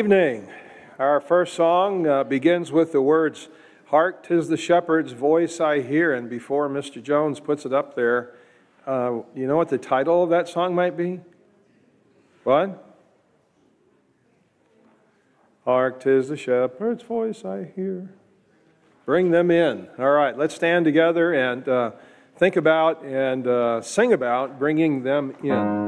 Evening. Our first song uh, begins with the words, Hark, tis the shepherd's voice I hear. And before Mr. Jones puts it up there, uh, you know what the title of that song might be? What? Hark, tis the shepherd's voice I hear. Bring them in. All right, let's stand together and uh, think about and uh, sing about bringing them in.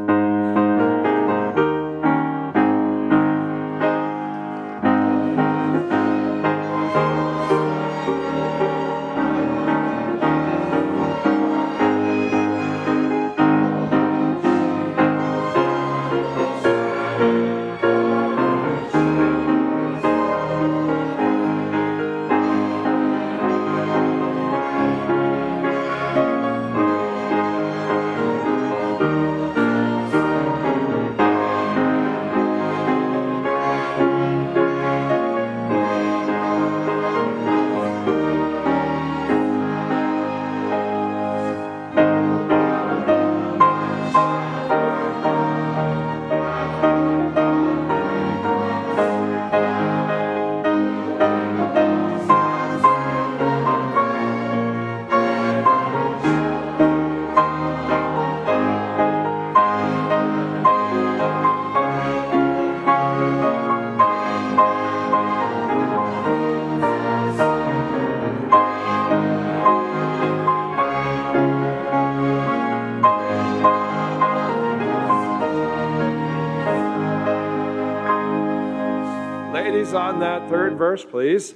Verse, please.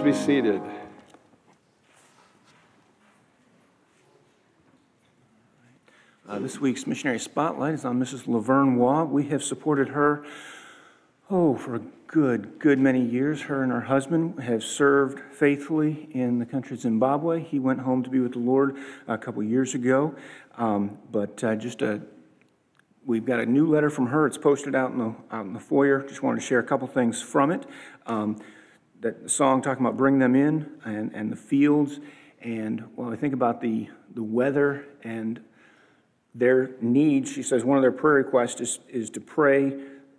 Please be seated. Uh, this week's missionary spotlight is on Mrs. Laverne Waugh. We have supported her, oh, for a good, good many years. Her and her husband have served faithfully in the country of Zimbabwe. He went home to be with the Lord a couple years ago. Um, but uh, just a We've got a new letter from her. It's posted out in the, out in the foyer. Just wanted to share a couple things from it. Um, that song talking about bring them in and, and the fields. And while I think about the, the weather and their needs, she says one of their prayer requests is, is to pray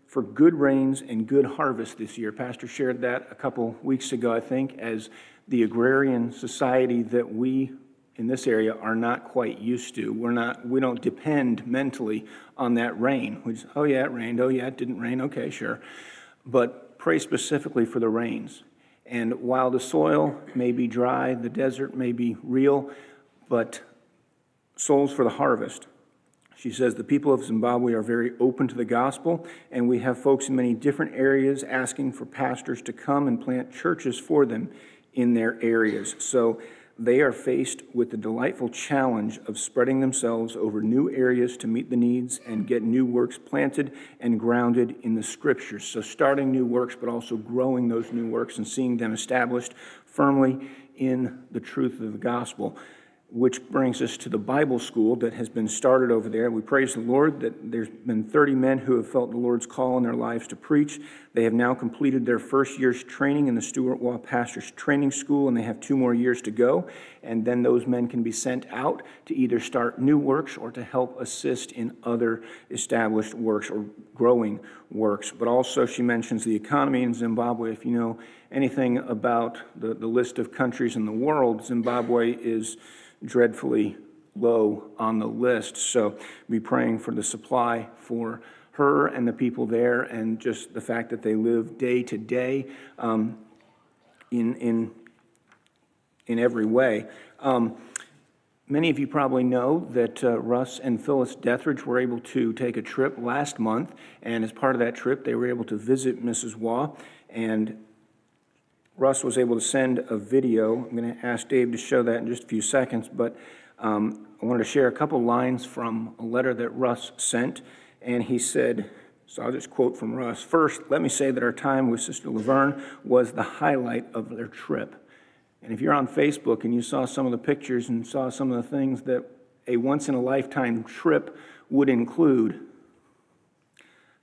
for good rains and good harvest this year. Pastor shared that a couple weeks ago, I think, as the agrarian society that we in this area are not quite used to. We're not, we don't depend mentally on that rain. Which, oh yeah, it rained. Oh yeah, it didn't rain. Okay, sure. But pray specifically for the rains and while the soil may be dry, the desert may be real, but souls for the harvest. She says the people of Zimbabwe are very open to the gospel, and we have folks in many different areas asking for pastors to come and plant churches for them in their areas. So they are faced with the delightful challenge of spreading themselves over new areas to meet the needs and get new works planted and grounded in the scriptures. So, starting new works, but also growing those new works and seeing them established firmly in the truth of the gospel which brings us to the Bible school that has been started over there. We praise the Lord that there's been 30 men who have felt the Lord's call in their lives to preach. They have now completed their first year's training in the Stuart Waugh Pastors Training School, and they have two more years to go. And then those men can be sent out to either start new works or to help assist in other established works or growing works. But also, she mentions the economy in Zimbabwe. If you know anything about the, the list of countries in the world, Zimbabwe is dreadfully low on the list. So be praying for the supply for her and the people there, and just the fact that they live day to day um, in in in every way. Um, many of you probably know that uh, Russ and Phyllis Dethridge were able to take a trip last month, and as part of that trip, they were able to visit Mrs. Waugh and Russ was able to send a video. I'm going to ask Dave to show that in just a few seconds, but um, I wanted to share a couple lines from a letter that Russ sent, and he said, so I'll just quote from Russ. First, let me say that our time with Sister Laverne was the highlight of their trip. And if you're on Facebook and you saw some of the pictures and saw some of the things that a once-in-a-lifetime trip would include,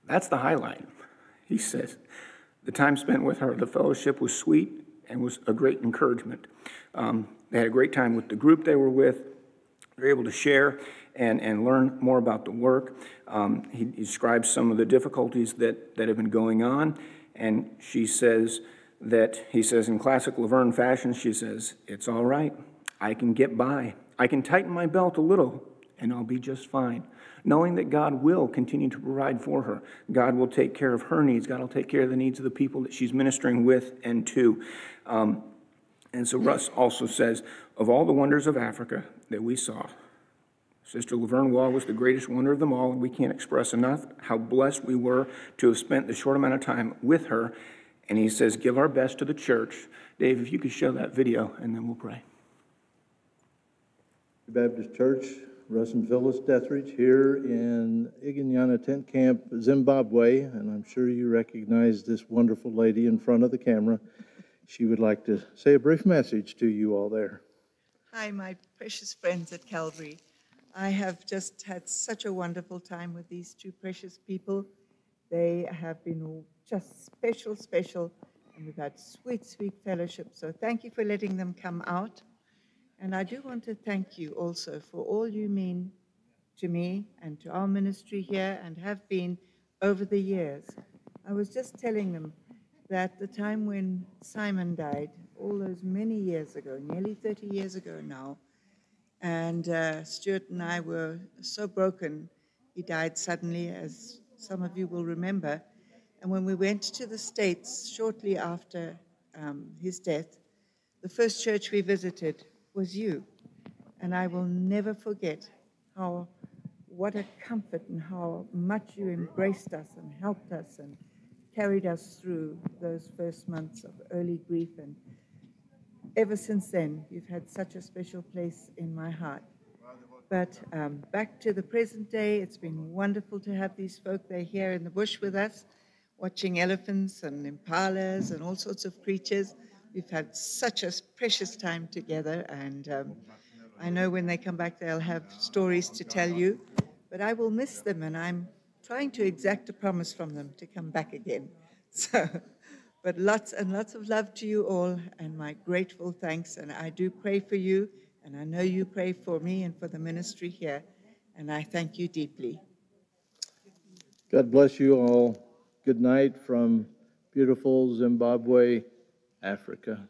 that's the highlight. He says, the time spent with her, the fellowship was sweet and was a great encouragement. Um, they had a great time with the group they were with. They were able to share and, and learn more about the work. Um, he describes some of the difficulties that, that have been going on, and she says that, he says in classic Laverne fashion, she says, It's all right. I can get by. I can tighten my belt a little, and I'll be just fine. Knowing that God will continue to provide for her. God will take care of her needs. God will take care of the needs of the people that she's ministering with and to. Um, and so Russ also says, of all the wonders of Africa that we saw, Sister Laverne Waugh was the greatest wonder of them all, and we can't express enough how blessed we were to have spent the short amount of time with her. And he says, Give our best to the church. Dave, if you could show that video, and then we'll pray. Baptist Church, Phyllis Deathridge, here in Iganyana Tent Camp, Zimbabwe, and I'm sure you recognize this wonderful lady in front of the camera. She would like to say a brief message to you all there. Hi, my precious friends at Calvary. I have just had such a wonderful time with these two precious people. They have been just special, special, and we've had sweet, sweet fellowship. So thank you for letting them come out. And I do want to thank you also for all you mean to me and to our ministry here and have been over the years. I was just telling them that the time when Simon died, all those many years ago, nearly 30 years ago now, and uh, Stuart and I were so broken. He died suddenly, as some of you will remember. And when we went to the States shortly after um, his death, the first church we visited was you. And I will never forget how, what a comfort and how much you embraced us and helped us and carried us through those first months of early grief. And ever since then, you've had such a special place in my heart. But um, back to the present day, it's been wonderful to have these folk. They're here in the bush with us, watching elephants and impalas and all sorts of creatures. We've had such a precious time together, and um, I know when they come back, they'll have stories to tell you. But I will miss them, and I'm trying to exact a promise from them to come back again. So, but lots and lots of love to you all, and my grateful thanks. And I do pray for you, and I know you pray for me and for the ministry here, and I thank you deeply. God bless you all. Good night from beautiful Zimbabwe, Africa.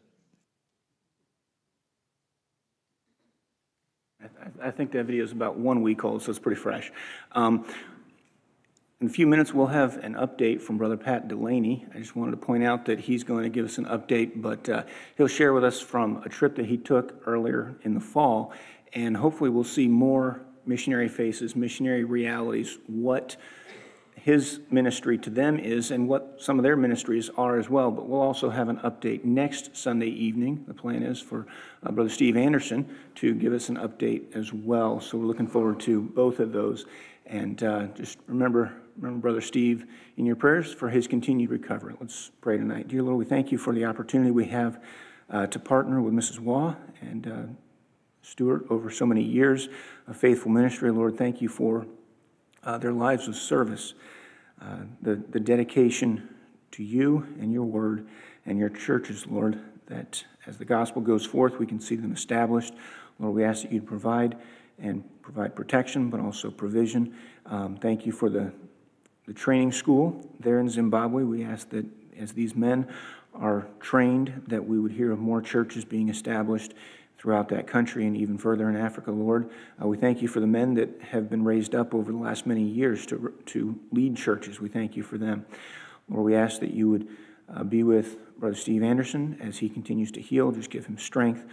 I, I think that video is about one week old, so it's pretty fresh. Um, in a few minutes, we'll have an update from Brother Pat Delaney. I just wanted to point out that he's going to give us an update, but uh, he'll share with us from a trip that he took earlier in the fall, and hopefully we'll see more missionary faces, missionary realities, what his ministry to them is and what some of their ministries are as well. But we'll also have an update next Sunday evening. The plan is for uh, Brother Steve Anderson to give us an update as well. So we're looking forward to both of those. And uh, just remember, remember Brother Steve in your prayers for his continued recovery. Let's pray tonight. Dear Lord, we thank you for the opportunity we have uh, to partner with Mrs. Waugh and uh, Stuart over so many years of faithful ministry. Lord, thank you for uh, their lives of service, uh, the, the dedication to you and your word and your churches, Lord, that as the gospel goes forth, we can see them established. Lord, we ask that you'd provide and provide protection, but also provision. Um, thank you for the, the training school there in Zimbabwe. We ask that as these men are trained, that we would hear of more churches being established throughout that country and even further in Africa, Lord. Uh, we thank you for the men that have been raised up over the last many years to, to lead churches. We thank you for them. Lord, we ask that you would uh, be with Brother Steve Anderson as he continues to heal. Just give him strength.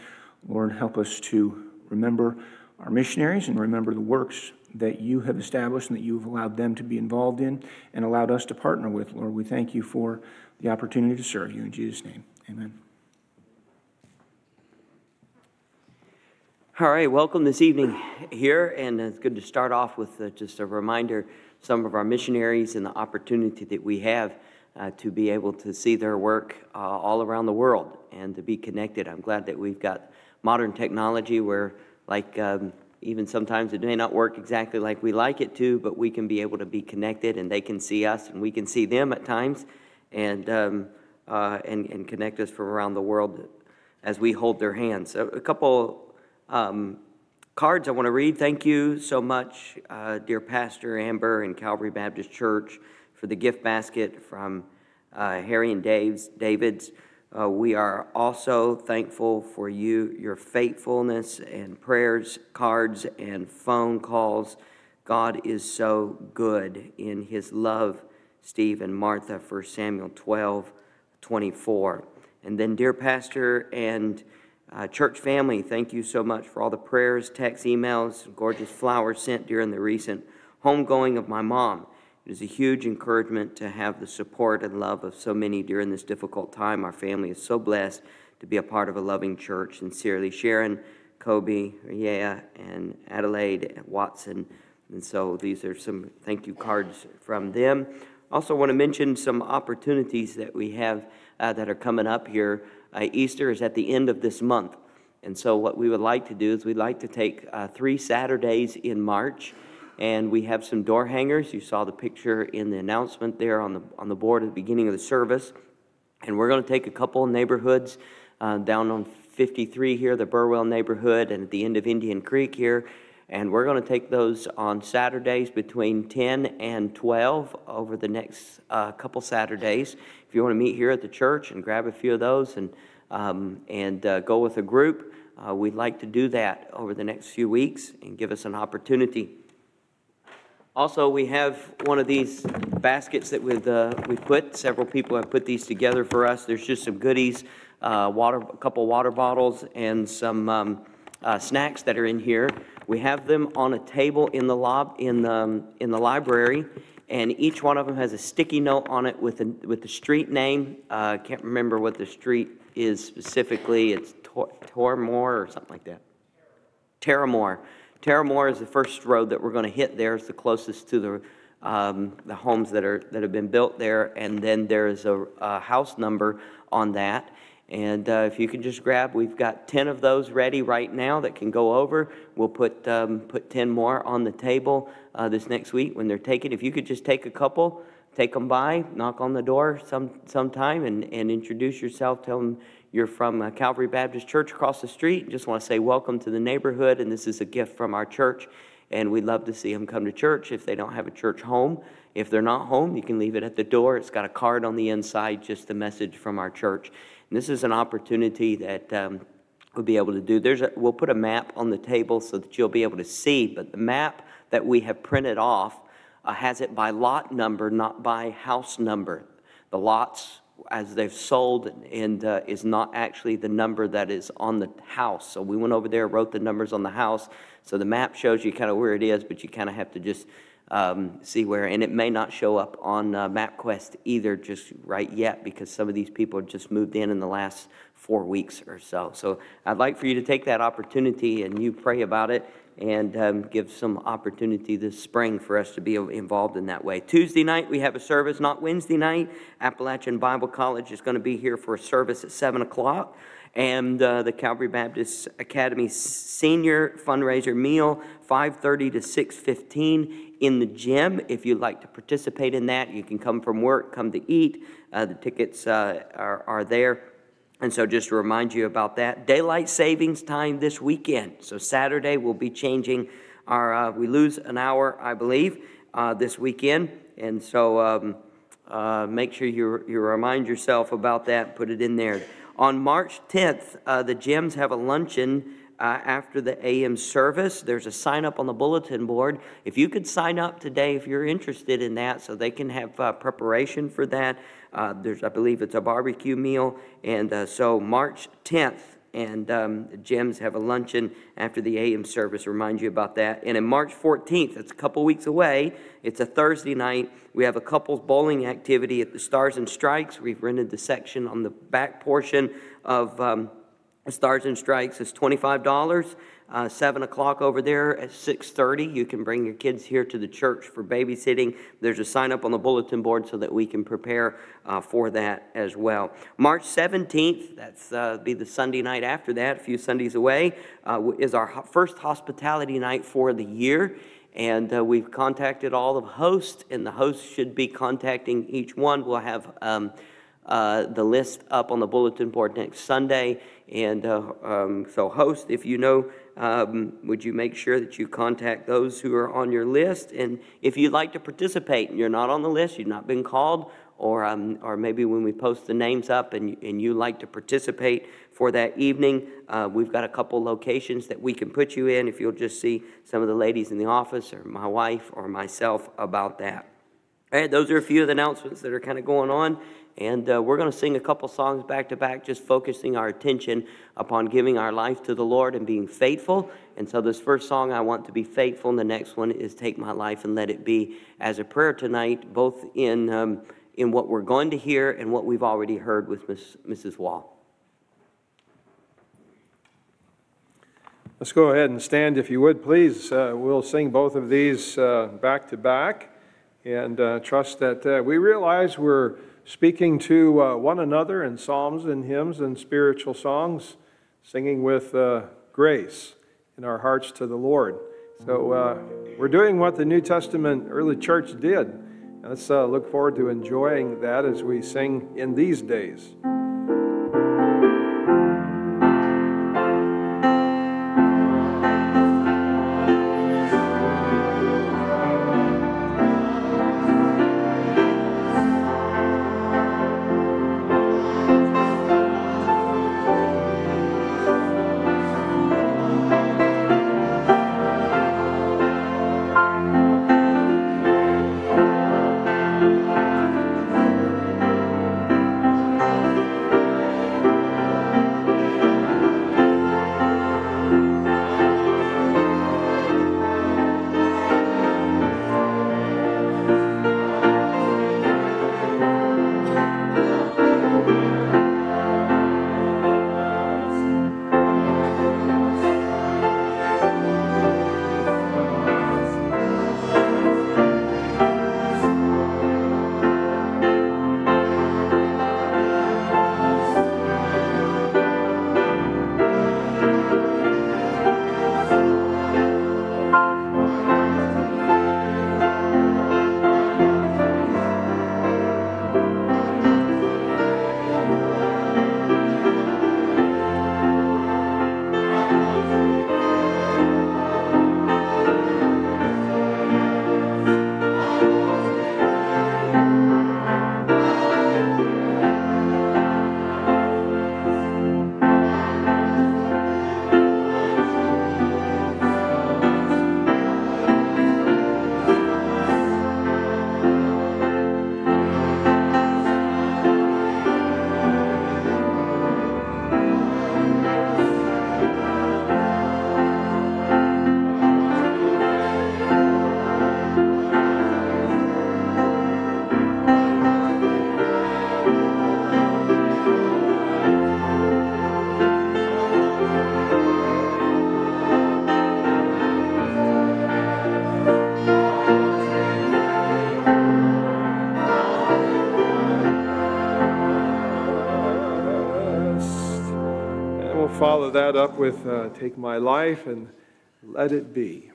Lord, help us to remember our missionaries and remember the works that you have established and that you have allowed them to be involved in and allowed us to partner with. Lord, we thank you for the opportunity to serve you. In Jesus' name, amen. All right, welcome this evening here, and it's good to start off with uh, just a reminder, some of our missionaries and the opportunity that we have uh, to be able to see their work uh, all around the world and to be connected. I'm glad that we've got modern technology where, like, um, even sometimes it may not work exactly like we like it to, but we can be able to be connected, and they can see us, and we can see them at times, and um, uh, and, and connect us from around the world as we hold their hands. A, a couple um, cards I want to read. Thank you so much, uh, dear Pastor Amber and Calvary Baptist Church, for the gift basket from uh, Harry and Dave's, David's. Uh, we are also thankful for you, your faithfulness and prayers, cards, and phone calls. God is so good in his love, Steve and Martha, 1 Samuel 12, 24. And then, dear Pastor and uh, church family, thank you so much for all the prayers, texts, emails, gorgeous flowers sent during the recent homegoing of my mom. It is a huge encouragement to have the support and love of so many during this difficult time. Our family is so blessed to be a part of a loving church. Sincerely, Sharon, Kobe, yeah, and Adelaide Watson. And so these are some thank you cards from them. Also, want to mention some opportunities that we have uh, that are coming up here. Uh, Easter is at the end of this month. And so, what we would like to do is we'd like to take uh, three Saturdays in March, and we have some door hangers. You saw the picture in the announcement there on the, on the board at the beginning of the service. And we're going to take a couple neighborhoods uh, down on 53 here, the Burwell neighborhood, and at the end of Indian Creek here. And we're going to take those on Saturdays between 10 and 12 over the next uh, couple Saturdays. If you want to meet here at the church and grab a few of those and, um, and uh, go with a group, uh, we'd like to do that over the next few weeks and give us an opportunity. Also, we have one of these baskets that we've, uh, we've put. Several people have put these together for us. There's just some goodies, uh, water, a couple water bottles, and some um, uh, snacks that are in here. We have them on a table in the lob, in the, um, in the library, and each one of them has a sticky note on it with, a, with the street name. Uh, I can't remember what the street is specifically. It's Tor- Tormore or something like that. Terramore. Terramore is the first road that we're going to hit there. It's the closest to the, um, the homes that, are, that have been built there. And then there is a, a house number on that. And uh, if you can just grab, we've got 10 of those ready right now that can go over. We'll put, um, put 10 more on the table uh, this next week when they're taken. If you could just take a couple, take them by, knock on the door some sometime, and, and introduce yourself. Tell them you're from uh, Calvary Baptist Church across the street. Just want to say welcome to the neighborhood, and this is a gift from our church. And we'd love to see them come to church if they don't have a church home. If they're not home, you can leave it at the door. It's got a card on the inside, just a message from our church. And this is an opportunity that um, we'll be able to do. There's a, we'll put a map on the table so that you'll be able to see, but the map that we have printed off uh, has it by lot number, not by house number. The lots, as they've sold, and uh, is not actually the number that is on the house. So we went over there, wrote the numbers on the house. So the map shows you kind of where it is, but you kind of have to just um, see where, and it may not show up on uh, MapQuest either just right yet because some of these people just moved in in the last four weeks or so. So I'd like for you to take that opportunity and you pray about it and um, give some opportunity this spring for us to be involved in that way. Tuesday night, we have a service, not Wednesday night. Appalachian Bible College is going to be here for a service at 7 o'clock and uh, the Calvary Baptist Academy senior fundraiser meal 5.30 to 6.15 in the gym. If you'd like to participate in that, you can come from work, come to eat. Uh, the tickets uh, are, are there. And so just to remind you about that. Daylight savings time this weekend. So Saturday we'll be changing our, uh, we lose an hour, I believe, uh, this weekend. And so um, uh, make sure you, you remind yourself about that, put it in there. On March 10th, uh, the gyms have a luncheon uh, after the AM service. There's a sign up on the bulletin board. If you could sign up today if you're interested in that so they can have uh, preparation for that. Uh, there's, I believe it's a barbecue meal. And uh, so March 10th, and um, the gyms have a luncheon after the AM service. Remind you about that. And in March 14th, that's a couple weeks away. It's a Thursday night. We have a couples bowling activity at the Stars and Strikes. We've rented the section on the back portion of um, Stars and Strikes is $25. Uh, 7 o'clock over there at 6.30. You can bring your kids here to the church for babysitting. There's a sign up on the bulletin board so that we can prepare uh, for that as well. March 17th, that's uh, be the Sunday night after that, a few Sundays away, uh, is our first hospitality night for the year. And uh, we've contacted all the hosts, and the hosts should be contacting each one. We'll have um, uh, the list up on the bulletin board next Sunday. And uh, um, so, host, if you know, um, would you make sure that you contact those who are on your list? And if you'd like to participate and you're not on the list, you've not been called, or, um, or maybe when we post the names up and, and you like to participate for that evening, uh, we've got a couple locations that we can put you in if you'll just see some of the ladies in the office or my wife or myself about that. All right, those are a few of the announcements that are kind of going on. And uh, we're going to sing a couple songs back to back, just focusing our attention upon giving our life to the Lord and being faithful. And so, this first song, I want to be faithful, and the next one is Take My Life and Let It Be, as a prayer tonight, both in, um, in what we're going to hear and what we've already heard with Miss, Mrs. Waugh. Let's go ahead and stand if you would, please. Uh, We'll sing both of these uh, back to back and uh, trust that uh, we realize we're speaking to uh, one another in psalms and hymns and spiritual songs, singing with uh, grace in our hearts to the Lord. So uh, we're doing what the New Testament early church did. Let's uh, look forward to enjoying that as we sing in these days. Follow that up with uh, Take My Life and Let It Be.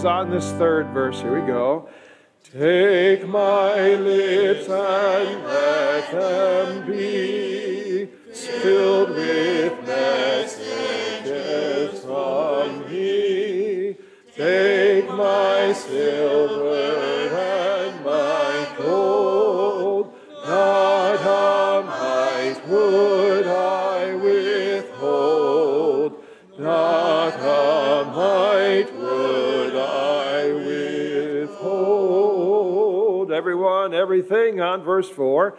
Voices on this third verse. Here we go. Take my lips and verse 4.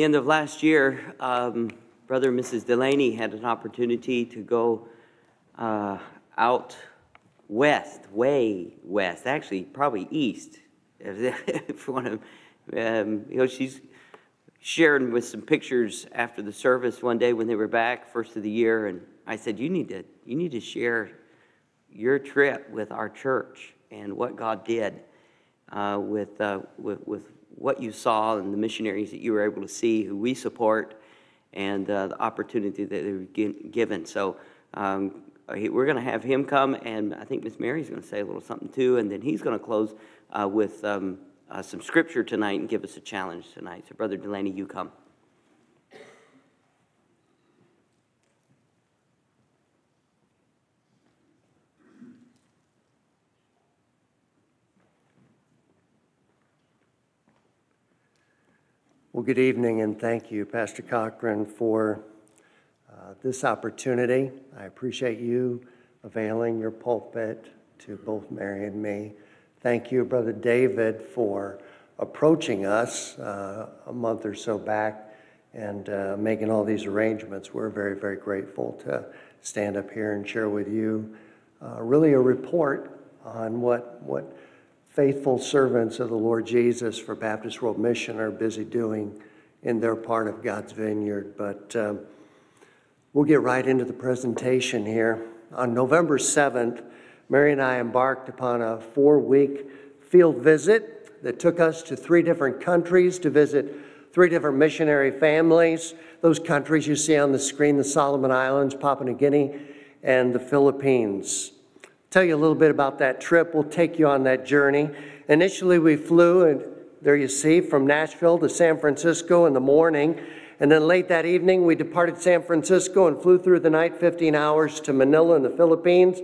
The end of last year, um, Brother and Mrs. Delaney had an opportunity to go uh, out west, way west, actually probably east. If you want to, um, you know, she's sharing with some pictures after the service one day when they were back, first of the year, and I said, "You need to, you need to share your trip with our church and what God did uh, with, uh, with, with what you saw and the missionaries that you were able to see, who we support, and uh, the opportunity that they were gi- given. So um, we're going to have him come, and I think Miss Mary's going to say a little something too, and then he's going to close uh, with um, uh, some scripture tonight and give us a challenge tonight. So, Brother Delaney, you come. Well, good evening, and thank you, Pastor Cochran, for uh, this opportunity. I appreciate you availing your pulpit to both Mary and me. Thank you, Brother David, for approaching us uh, a month or so back and uh, making all these arrangements. We're very, very grateful to stand up here and share with you uh, really a report on what, what faithful servants of the Lord Jesus for Baptist World Mission are busy doing in their part of God's vineyard. But um, we'll get right into the presentation here. On November 7th, Mary and I embarked upon a four week field visit that took us to three different countries to visit three different missionary families. Those countries you see on the screen the Solomon Islands, Papua New Guinea, and the Philippines. Tell you a little bit about that trip. We'll take you on that journey. Initially, we flew, and there you see, from Nashville to San Francisco in the morning. And then late that evening, we departed San Francisco and flew through the night 15 hours to Manila in the Philippines.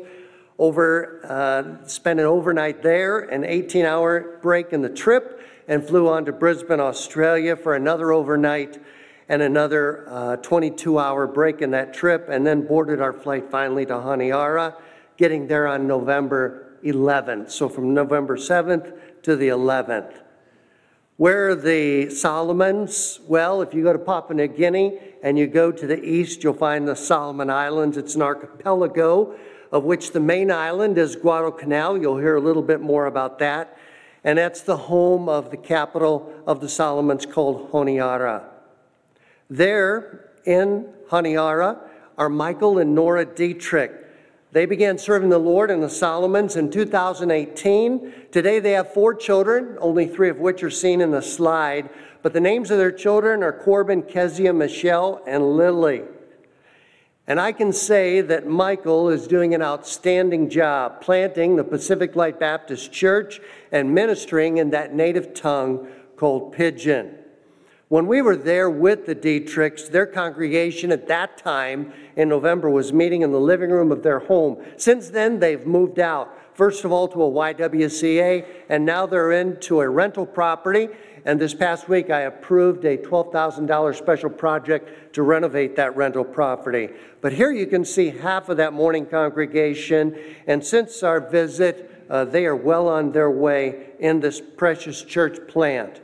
Over, uh, spent an overnight there, an 18 hour break in the trip, and flew on to Brisbane, Australia for another overnight and another uh, 22 hour break in that trip, and then boarded our flight finally to Honiara, getting there on November 11th. So from November 7th to the 11th. Where are the Solomons? Well, if you go to Papua New Guinea and you go to the east, you'll find the Solomon Islands. It's an archipelago of which the main island is Guadalcanal. You'll hear a little bit more about that. And that's the home of the capital of the Solomons called Honiara. There in Honiara are Michael and Nora Dietrich. They began serving the Lord in the Solomons in 2018. Today they have four children, only three of which are seen in the slide. But the names of their children are Corbin, Kezia, Michelle, and Lily. And I can say that Michael is doing an outstanding job planting the Pacific Light Baptist Church and ministering in that native tongue called Pidgin. When we were there with the Dietrichs, their congregation at that time in November was meeting in the living room of their home. Since then, they've moved out. First of all, to a YWCA, and now they're into a rental property. And this past week, I approved a $12,000 special project to renovate that rental property. But here you can see half of that morning congregation. And since our visit, uh, they are well on their way in this precious church plant.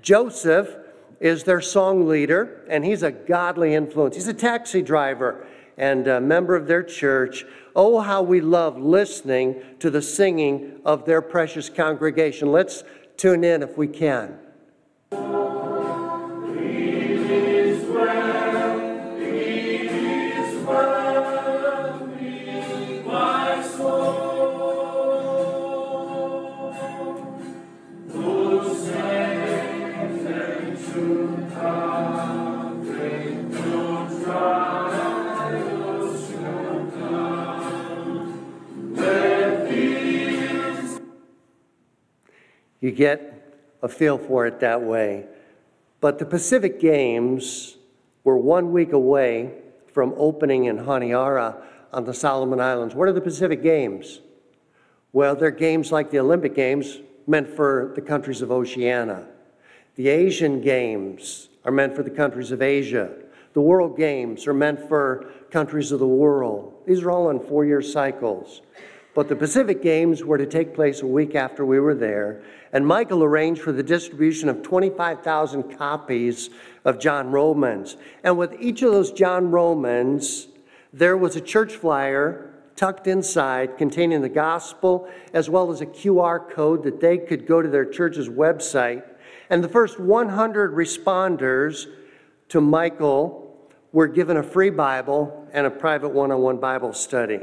Joseph, is their song leader, and he's a godly influence. He's a taxi driver and a member of their church. Oh, how we love listening to the singing of their precious congregation. Let's tune in if we can. You get a feel for it that way. But the Pacific Games were one week away from opening in Honiara on the Solomon Islands. What are the Pacific Games? Well, they're games like the Olympic Games meant for the countries of Oceania. The Asian Games are meant for the countries of Asia. The World Games are meant for countries of the world. These are all on four year cycles. But the Pacific Games were to take place a week after we were there, and Michael arranged for the distribution of 25,000 copies of John Romans. And with each of those John Romans, there was a church flyer tucked inside containing the gospel as well as a QR code that they could go to their church's website. And the first 100 responders to Michael were given a free Bible and a private one on one Bible study.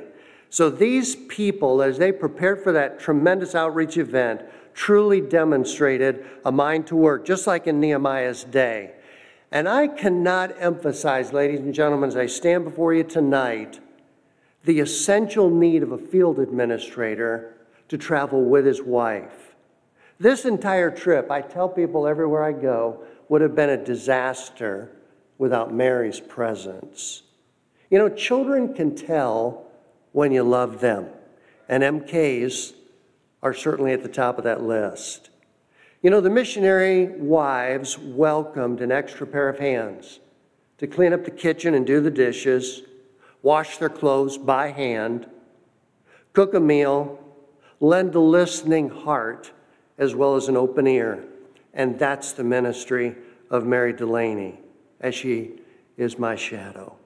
So these people, as they prepared for that tremendous outreach event, truly demonstrated a mind to work, just like in Nehemiah's day. And I cannot emphasize, ladies and gentlemen, as I stand before you tonight, the essential need of a field administrator to travel with his wife. This entire trip, I tell people everywhere I go, would have been a disaster without Mary's presence. You know, children can tell when you love them. And MKs are certainly at the top of that list. You know, the missionary wives welcomed an extra pair of hands to clean up the kitchen and do the dishes, wash their clothes by hand, cook a meal, lend a listening heart as well as an open ear. And that's the ministry of Mary Delaney, as she is my shadow.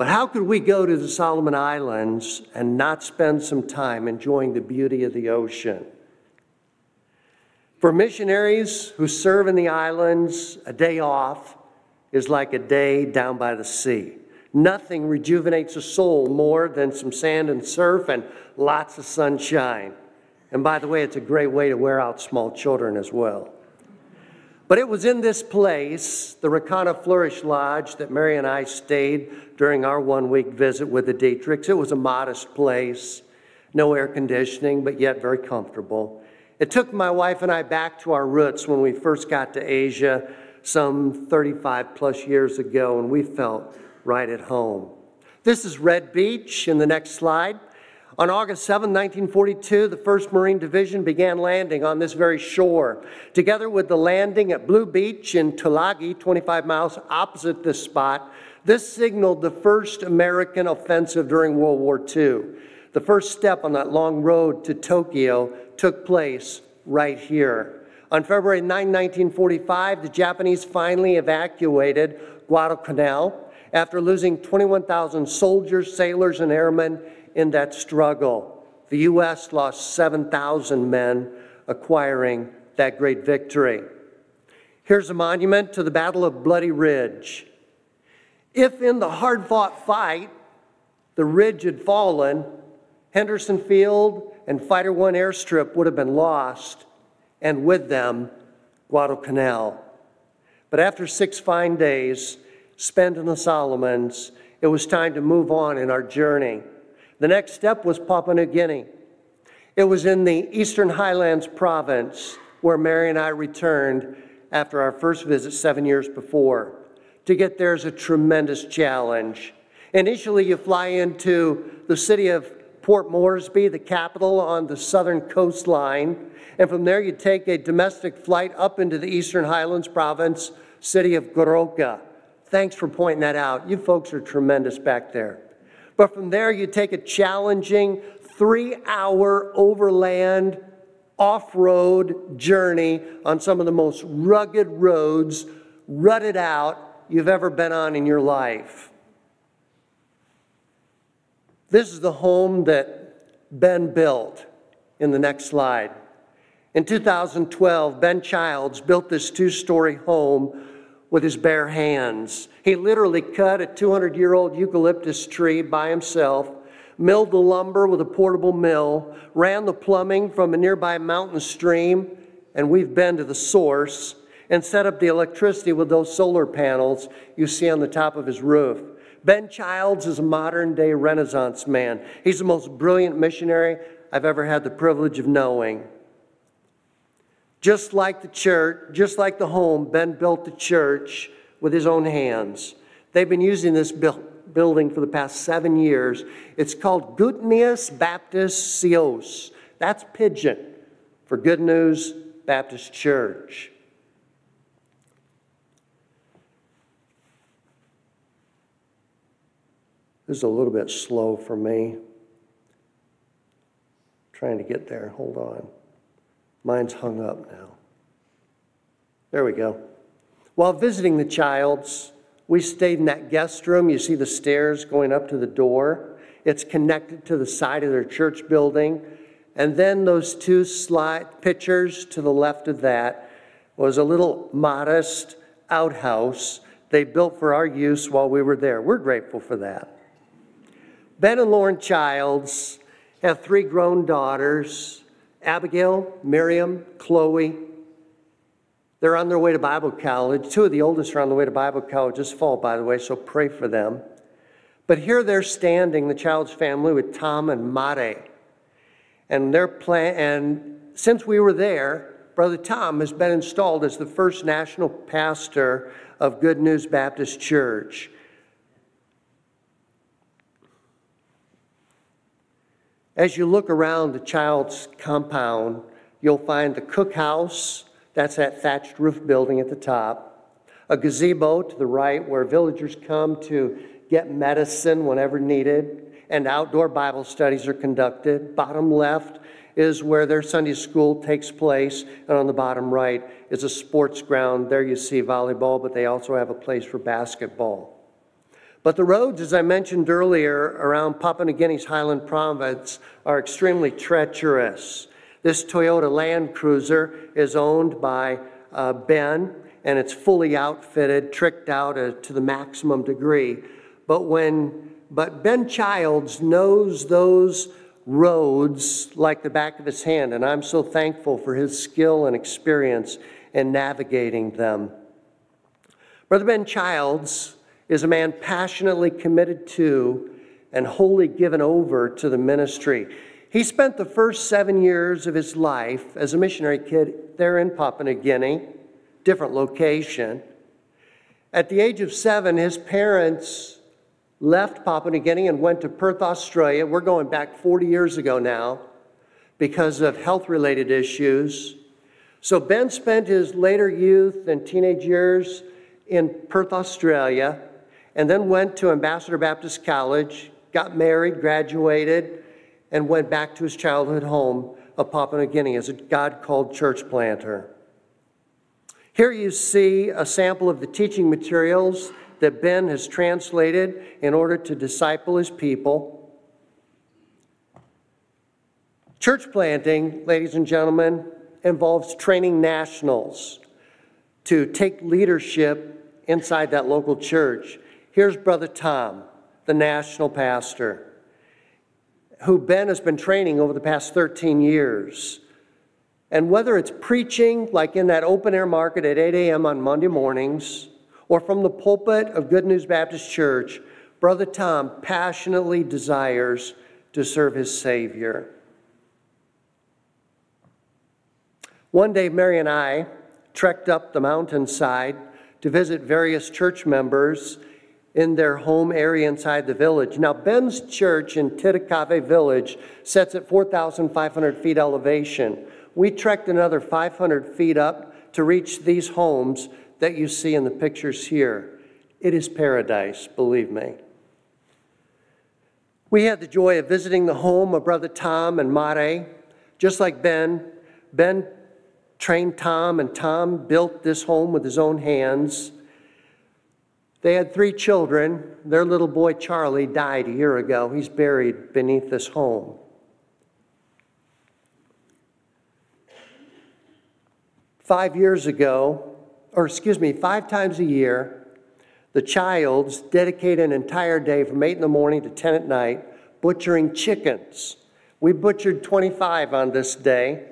But how could we go to the Solomon Islands and not spend some time enjoying the beauty of the ocean? For missionaries who serve in the islands, a day off is like a day down by the sea. Nothing rejuvenates a soul more than some sand and surf and lots of sunshine. And by the way, it's a great way to wear out small children as well. But it was in this place, the Rakana Flourish Lodge, that Mary and I stayed during our one week visit with the Dietrichs. It was a modest place, no air conditioning, but yet very comfortable. It took my wife and I back to our roots when we first got to Asia some 35 plus years ago, and we felt right at home. This is Red Beach in the next slide. On August 7, 1942, the 1st Marine Division began landing on this very shore. Together with the landing at Blue Beach in Tulagi, 25 miles opposite this spot, this signaled the first American offensive during World War II. The first step on that long road to Tokyo took place right here. On February 9, 1945, the Japanese finally evacuated Guadalcanal after losing 21,000 soldiers, sailors, and airmen in that struggle. The U.S. lost 7,000 men acquiring that great victory. Here's a monument to the Battle of Bloody Ridge. If in the hard fought fight the ridge had fallen, Henderson Field and Fighter One airstrip would have been lost, and with them, Guadalcanal. But after six fine days spent in the Solomons, it was time to move on in our journey. The next step was Papua New Guinea. It was in the Eastern Highlands province where Mary and I returned after our first visit seven years before. To get there is a tremendous challenge. Initially, you fly into the city of Port Moresby, the capital on the southern coastline, and from there you take a domestic flight up into the Eastern Highlands province, city of Goroka. Thanks for pointing that out. You folks are tremendous back there. But from there, you take a challenging three hour overland off road journey on some of the most rugged roads, rutted out, you've ever been on in your life. This is the home that Ben built in the next slide. In 2012, Ben Childs built this two story home with his bare hands. He literally cut a 200 year old eucalyptus tree by himself, milled the lumber with a portable mill, ran the plumbing from a nearby mountain stream, and we've been to the source, and set up the electricity with those solar panels you see on the top of his roof. Ben Childs is a modern day Renaissance man. He's the most brilliant missionary I've ever had the privilege of knowing. Just like the church, just like the home, Ben built the church with his own hands. They've been using this building for the past seven years. It's called Gutnius Baptist Sios. That's pidgin for Good News Baptist Church. This is a little bit slow for me. Trying to get there. Hold on. Mine's hung up now. There we go. While visiting the Childs, we stayed in that guest room. You see the stairs going up to the door. It's connected to the side of their church building. And then those two slide pictures to the left of that was a little modest outhouse they built for our use while we were there. We're grateful for that. Ben and Lauren Childs have three grown daughters Abigail, Miriam, Chloe. They're on their way to Bible college. Two of the oldest are on the way to Bible college this fall, by the way, so pray for them. But here they're standing, the Childs family, with Tom and Mare. And their plan, and since we were there, Brother Tom has been installed as the first national pastor of Good News Baptist Church. As you look around the Childs' compound, you'll find the cookhouse, that's that thatched roof building at the top, a gazebo to the right where villagers come to get medicine whenever needed, and outdoor Bible studies are conducted. Bottom left is where their Sunday school takes place, and on the bottom right is a sports ground. There you see volleyball, but they also have a place for basketball. But the roads, as I mentioned earlier, around Papua New Guinea's Highland province are extremely treacherous. This Toyota Land Cruiser is owned by uh, Ben, and it's fully outfitted, tricked out uh, to the maximum degree. But when, but Ben Childs knows those roads like the back of his hand, and I'm so thankful for his skill and experience in navigating them. Brother Ben Childs is a man passionately committed to and wholly given over to the ministry. He spent the first seven years of his life as a missionary kid there in Papua New Guinea, different location. At the age of seven, his parents left Papua New Guinea and went to Perth, Australia. We're going back 40 years ago now because of health related issues. So Ben spent his later youth and teenage years in Perth, Australia, and then went to Ambassador Baptist College, got married, graduated, and went back to his childhood home of Papua New Guinea as a God called church planter. Here you see a sample of the teaching materials that Ben has translated in order to disciple his people. Church planting, ladies and gentlemen, involves training nationals to take leadership inside that local church. Here's Brother Tom, the national pastor who Ben has been training over the past 13 years. And whether it's preaching, like in that open air market at 8 a.m. on Monday mornings, or from the pulpit of Good News Baptist Church, Brother Tom passionately desires to serve his Savior. One day, Mary and I trekked up the mountainside to visit various church members in their home area inside the village. Now, Ben's church in Titikave Village sets at 4,500 feet elevation. We trekked another 500 feet up to reach these homes that you see in the pictures here. It is paradise, believe me. We had the joy of visiting the home of Brother Tom and Mare. Just like Ben, Ben trained Tom, and Tom built this home with his own hands. They had three children. Their little boy Charlie died a year ago. He's buried beneath this home. Five years ago, or excuse me, five times a year, the Childs dedicate an entire day from 8 in the morning to 10 at night butchering chickens. We butchered 25 on this day.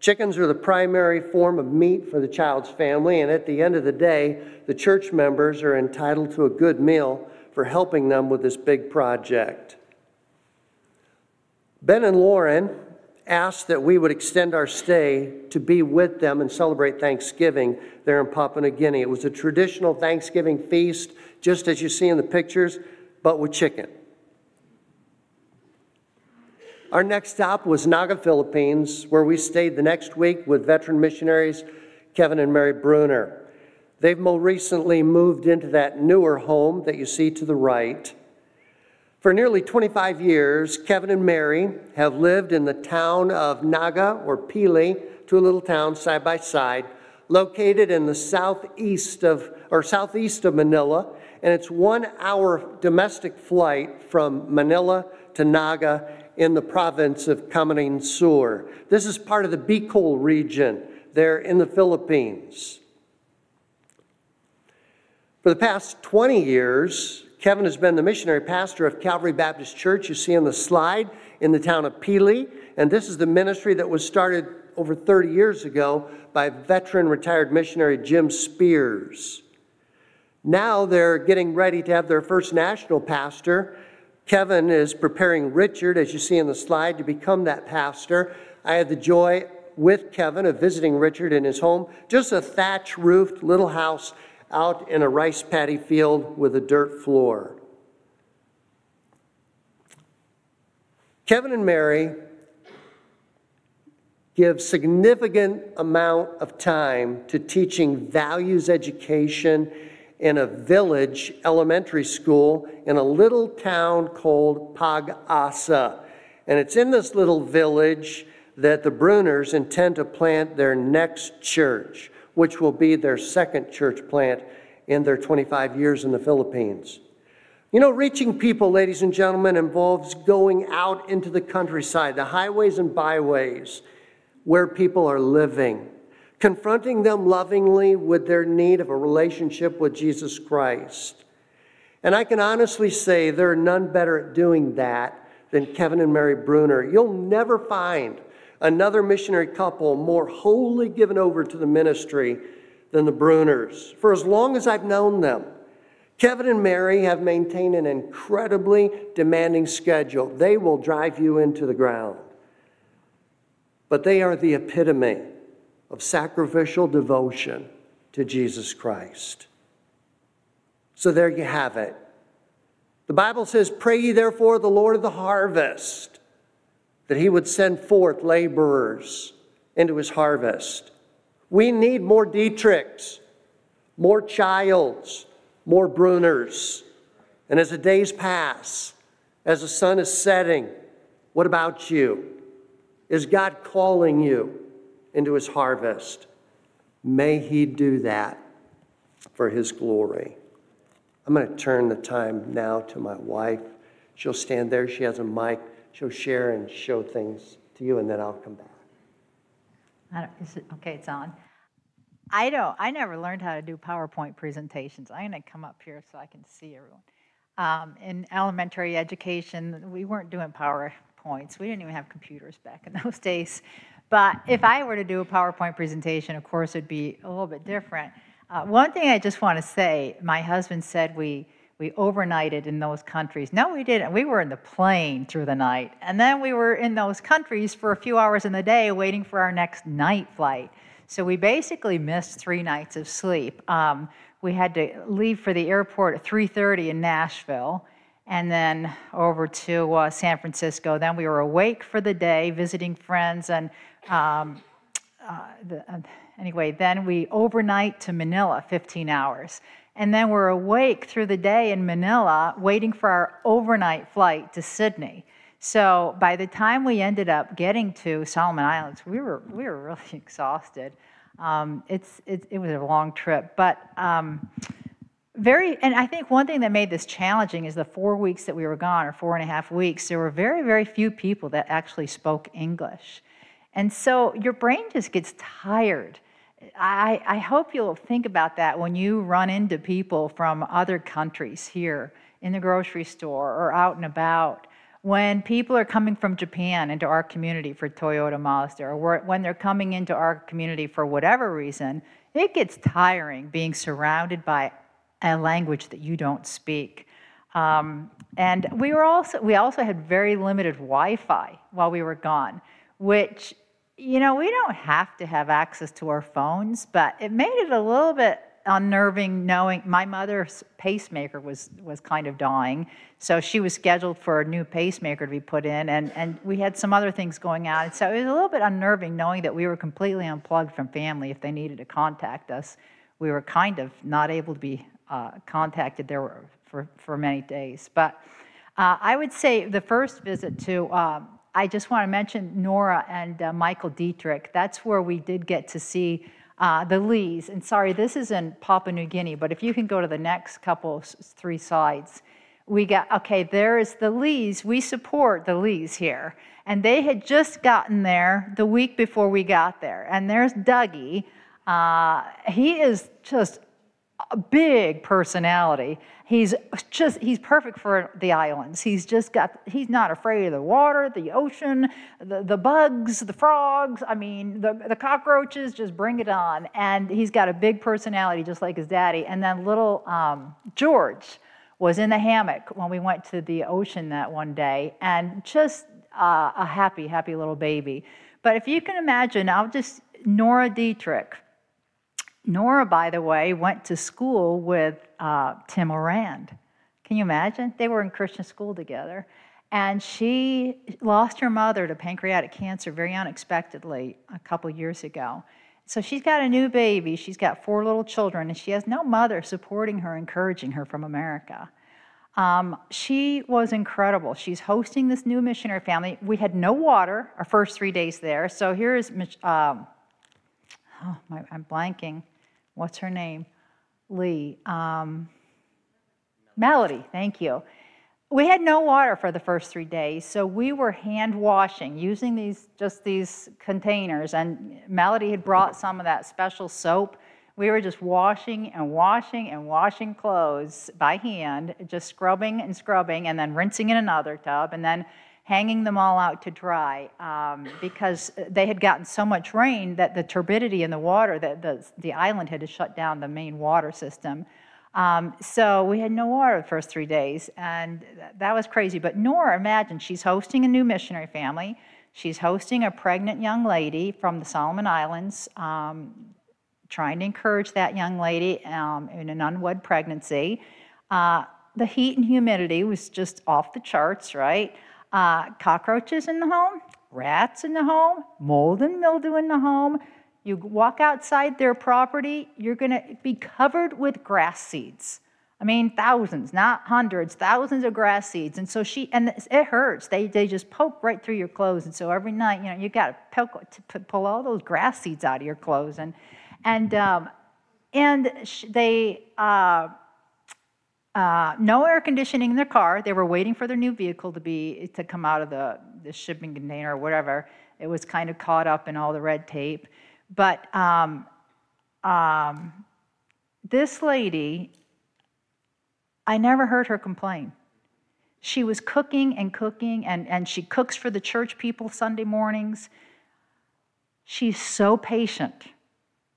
Chickens are the primary form of meat for the Childs' family, and at the end of the day, the church members are entitled to a good meal for helping them with this big project. Ben and Lauren asked that we would extend our stay to be with them and celebrate Thanksgiving there in Papua New Guinea. It was a traditional Thanksgiving feast, just as you see in the pictures, but with chicken. Our next stop was Naga, Philippines, where we stayed the next week with veteran missionaries Kevin and Mary Bruner. They've more recently moved into that newer home that you see to the right. For nearly 25 years, Kevin and Mary have lived in the town of Naga or Pili, two little towns side by side, located in the southeast of or southeast of Manila, and it's one hour domestic flight from Manila to Naga in the province of Camarines Sur. This is part of the Bicol region there in the Philippines. For the past 20 years, Kevin has been the missionary pastor of Calvary Baptist Church, you see on the slide, in the town of Pili. And this is the ministry that was started over 30 years ago by veteran retired missionary Jim Spears. Now they're getting ready to have their first national pastor, Kevin is preparing Richard, as you see in the slide, to become that pastor. I had the joy with Kevin of visiting Richard in his home, just a thatch roofed little house out in a rice paddy field with a dirt floor. Kevin and Mary give significant amount of time to teaching values education in a village elementary school in a little town called Pag-asa. And it's in this little village that the Bruners intend to plant their next church, which will be their second church plant in their 25 years in the Philippines. You know, reaching people, ladies and gentlemen, involves going out into the countryside, the highways and byways, where people are living, confronting them lovingly with their need of a relationship with Jesus Christ. And I can honestly say there are none better at doing that than Kevin and Mary Bruner. You'll never find another missionary couple more wholly given over to the ministry than the Bruners for as long as I've known them. Kevin and Mary have maintained an incredibly demanding schedule. They will drive you into the ground. But they are the epitome of sacrificial devotion to Jesus Christ. So there you have it. The Bible says, Pray ye therefore the Lord of the harvest that he would send forth laborers into his harvest. We need more Dietrichs, more Childs, more Bruners. And as the days pass, as the sun is setting, what about you? Is God calling you into his harvest? May he do that for his glory. I'm going to turn the time now to my wife. She'll stand there. She has a mic. She'll share and show things to you, and then I'll come back. I don't, it, okay, it's on. I don't, I never learned how to do PowerPoint presentations. I'm going to come up here so I can see everyone. Um, in elementary education, we weren't doing PowerPoints. We didn't even have computers back in those days. But if I were to do a PowerPoint presentation, of course, it'd be a little bit different. Uh, one thing I just want to say, my husband said we, we overnighted in those countries. No, we didn't. We were in the plane through the night. And then we were in those countries for a few hours in the day waiting for our next night flight. So we basically missed three nights of sleep. Um, we had to leave for the airport at 3.30 in Nashville and then over to uh, San Francisco. Then we were awake for the day, visiting friends and um, uh, the, uh, anyway, then we overnight to Manila, 15 hours. And then we're awake through the day in Manila, waiting for our overnight flight to Sydney. So by the time we ended up getting to Solomon Islands, we were, we were really exhausted. Um, it's, it, it, was a long trip, but um, very, and I think one thing that made this challenging is the four weeks that we were gone, or four and a half weeks, there were very, very few people that actually spoke English. And so your brain just gets tired. I, I hope you'll think about that when you run into people from other countries here in the grocery store or out and about. When people are coming from Japan into our community for Toyota Mazda, or when they're coming into our community for whatever reason, it gets tiring being surrounded by a language that you don't speak. Um, and we were also we also had very limited Wi-Fi while we were gone, which you know, we don't have to have access to our phones, but it made it a little bit unnerving knowing my mother's pacemaker was was kind of dying. So she was scheduled for a new pacemaker to be put in and, and we had some other things going on. So it was a little bit unnerving knowing that we were completely unplugged from family if they needed to contact us. We were kind of not able to be uh, contacted there for, for many days. But uh, I would say the first visit to um, I just want to mention Nora and uh, Michael Dietrich. That's where we did get to see uh, the Lees. And sorry, this is in Papua New Guinea, but if you can go to the next couple, three slides. We got, okay, there is the Lees. We support the Lees here. And they had just gotten there the week before we got there. And there's Dougie. Uh, he is just a big personality. He's just, he's perfect for the islands. He's just got, he's not afraid of the water, the ocean, the, the bugs, the frogs. I mean, the, the cockroaches, just bring it on. And he's got a big personality, just like his daddy. And then little um, George was in the hammock when we went to the ocean that one day, and just uh, a happy, happy little baby. But if you can imagine, I'll just, Nora Dietrich, Nora, by the way, went to school with uh, Tim Orand. Can you imagine? They were in Christian school together. And she lost her mother to pancreatic cancer very unexpectedly a couple years ago. So she's got a new baby. She's got four little children, and she has no mother supporting her, encouraging her from America. Um, she was incredible. She's hosting this new missionary family. We had no water our first three days there. So here is, um, oh, my, I'm blanking what's her name? Lee. Um, Melody, thank you. we had no water for the first three days, so we were hand washing using these just these containers. And Melody had brought some of that special soap. We were just washing and washing and washing clothes by hand, just scrubbing and scrubbing, and then rinsing in another tub, and then hanging them all out to dry um, because they had gotten so much rain that the turbidity in the water, that the, the island had to shut down the main water system. Um, so we had no water the first three days, and that was crazy. But Nora, imagine, she's hosting a new missionary family. She's hosting a pregnant young lady from the Solomon Islands, um, trying to encourage that young lady um, in an unwed pregnancy. Uh, the heat and humidity was just off the charts, right? Uh, cockroaches in the home, rats in the home, mold and mildew in the home. You walk outside their property, you're going to be covered with grass seeds. I mean, thousands, not hundreds, thousands of grass seeds. And so she, and it hurts. They, they just poke right through your clothes. And so every night, you know, you got to pull all those grass seeds out of your clothes. And, and, um, and they, uh, uh, no air conditioning in their car. They were waiting for their new vehicle to be to come out of the, the shipping container or whatever. It was kind of caught up in all the red tape. But um, um, this lady, I never heard her complain. She was cooking and cooking, and, and she cooks for the church people Sunday mornings. She's so patient.